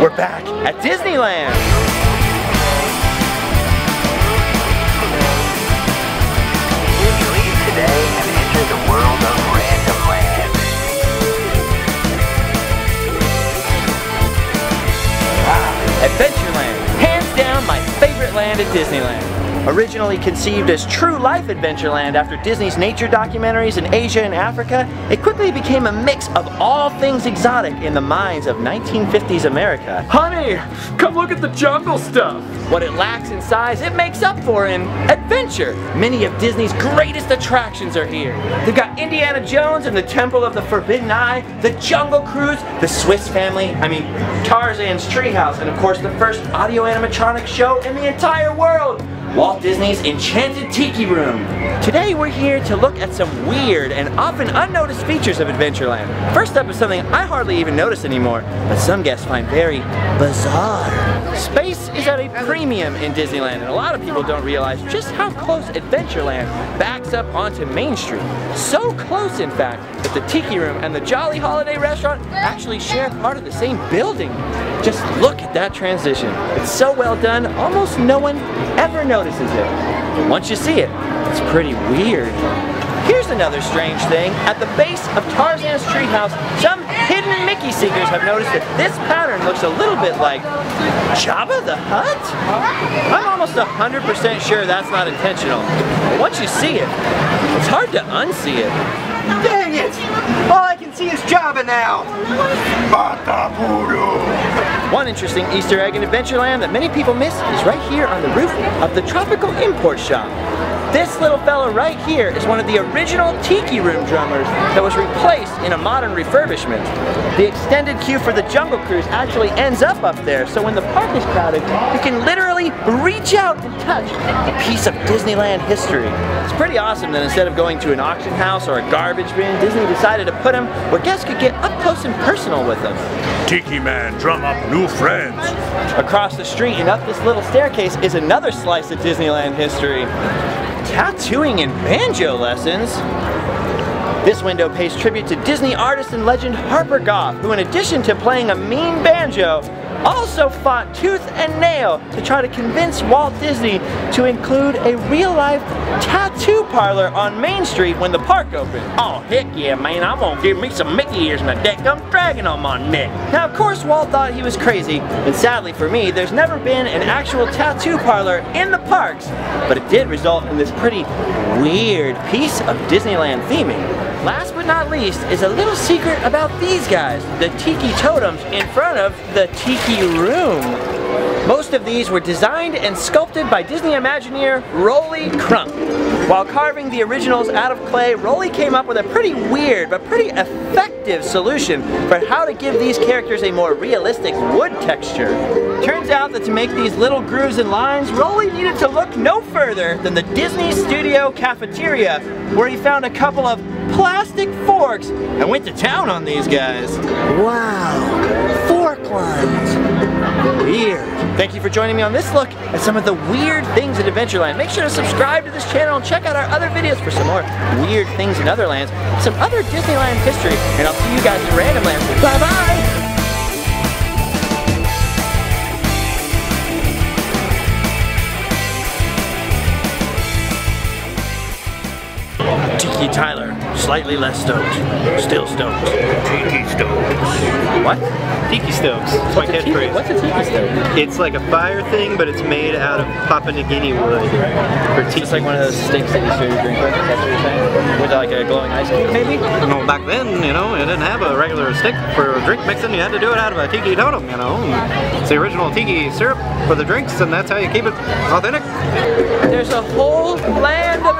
We're back at Disneyland. Leave today and enter the world of Random Land. Adventureland, hands down my favorite land at Disneyland. Originally conceived as true life Adventureland after Disney's nature documentaries in Asia and Africa, it quickly became a mix of all things exotic in the minds of 1950s America. Honey, come look at the jungle stuff. What it lacks in size, it makes up for in adventure. Many of Disney's greatest attractions are here. They've got Indiana Jones and the Temple of the Forbidden Eye, the Jungle Cruise, the Swiss Family, I mean Tarzan's Treehouse, and of course the first audio animatronic show in the entire world. Walt Disney's Enchanted Tiki Room. Today we're here to look at some weird and often unnoticed features of Adventureland. First up is something I hardly even notice anymore, but some guests find very bizarre. Space is at a premium in Disneyland, and a lot of people don't realize just how close Adventureland backs up onto Main Street. So close, in fact, that the Tiki Room and the Jolly Holiday Restaurant actually share part of the same building. Just look at that transition. It's so well done, almost no one ever notices it. Once you see it, it's pretty weird. Here's another strange thing. At the base of Tarzan's treehouse, some hidden Mickey seekers have noticed that this pattern looks a little bit like Jabba the Hutt? I'm almost 100% sure that's not intentional. But once you see it, it's hard to unsee it. Dang! All I can see is Jabba now! One interesting Easter egg in Adventureland that many people miss is right here on the roof of the Tropical Import Shop. This little fella right here is one of the original Tiki Room drummers that was replaced in a modern refurbishment. The extended queue for the Jungle Cruise actually ends up up there, so when the park is crowded, you can literally reach out and touch a piece of Disneyland history. It's pretty awesome that instead of going to an auction house or a garbage bin, Disney decided to put them where guests could get up close and personal with them. Tiki Man, drum up new friends. Across the street and up this little staircase is another slice of Disneyland history. Tattooing and banjo lessons. This window pays tribute to Disney artist and legend Harper Goff, who in addition to playing a mean banjo, also fought tooth and nail to try to convince Walt Disney to include a real-life tattoo parlor on Main Street when the park opened. Oh, heck yeah, man, I'm gonna give me some Mickey ears and a deckgum dragon on my neck. Now, of course, Walt thought he was crazy, and sadly for me, there's never been an actual tattoo parlor in the parks, but it did result in this pretty weird piece of Disneyland theming. Last but not least is a little secret about these guys, the Tiki Totems in front of the Tiki Room. Most of these were designed and sculpted by Disney Imagineer Rolly Crump. While carving the originals out of clay, Rolly came up with a pretty weird but pretty effective solution for how to give these characters a more realistic wood texture. Turns out that to make these little grooves and lines, Rolly needed to look no further than the Disney Studio cafeteria, where he found a couple of plastic forks and went to town on these guys. Wow, fork lines. Weird. Thank you for joining me on this look at some of the weird things at Adventureland. Make sure to subscribe to this channel and check out our other videos for some more weird things in other lands, some other Disneyland history, and I'll see you guys in Randomlands. Bye bye! Tiki Tyler, slightly less stoked, still stoked. Tiki Stokes. What? Tiki Stokes. It's my What's a tiki- catchphrase. What's a tiki stove? It's like a fire thing, but it's made out of Papua New Guinea wood. For It's tiki. just like one of those sticks that you serve your drink with, that's what you're saying? With like a glowing ice cube maybe? You know, back then, you know, you didn't have a regular stick for drink mixing. You had to do it out of a tiki totem, you know. It's the original tiki syrup for the drinks, and that's how you keep it authentic. There's a whole land of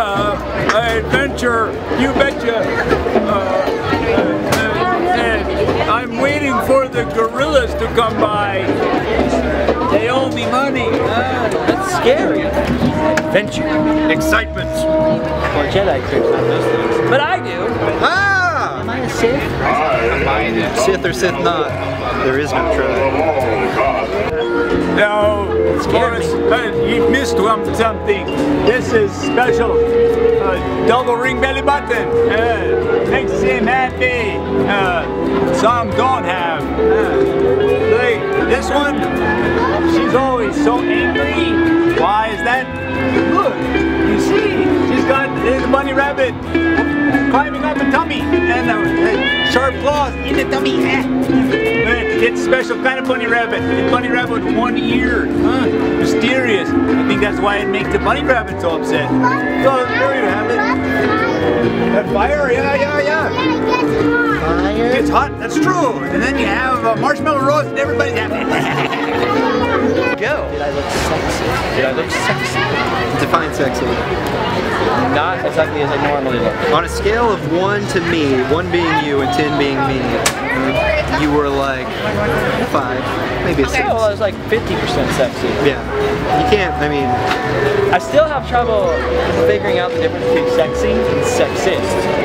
Uh, adventure, you betcha. Uh, uh, and I'm waiting for the gorillas to come by. They owe me money. Uh, That's scary. Adventure. Excitement. Or Jedi cribs, not those things. But I do. Ah! Am I a Sith? Sith or Sith not, there is no try. Scared Boris, uh, you missed one something. This is special. Uh, double ring belly button. Uh, makes him happy. some don't have. Like this one, she's always so angry. Why is that? Look, bunny rabbit climbing up the tummy and uh, the sharp claws in the tummy. It's a special kind of bunny rabbit. It's bunny rabbit with one ear. Huh? Mysterious. I think that's why it makes the bunny rabbit so upset. So there you have it. That fire? Yeah, yeah, yeah. Fire. It's hot, It gets hot. that's true. And then you have a marshmallow roast and everybody's happy. Go. Did I look sexy? Did I look sexy? Define sexy. Not exactly as I normally look. On a scale of one to me, one being you and ten being me, you were like five, maybe a six. Yeah, well, I was like 50% sexy. Yeah, you can't. I mean, I still have trouble figuring out the difference between sexy and sexist.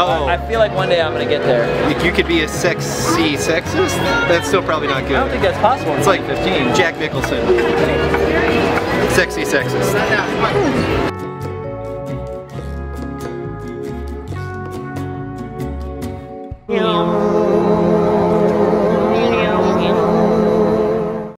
Oh, I feel like one day I'm gonna get there. you could be a sexy sexist. That's still probably not good. I don't think that's possible It's like 15. Jack Nicholson. Sexy sexist.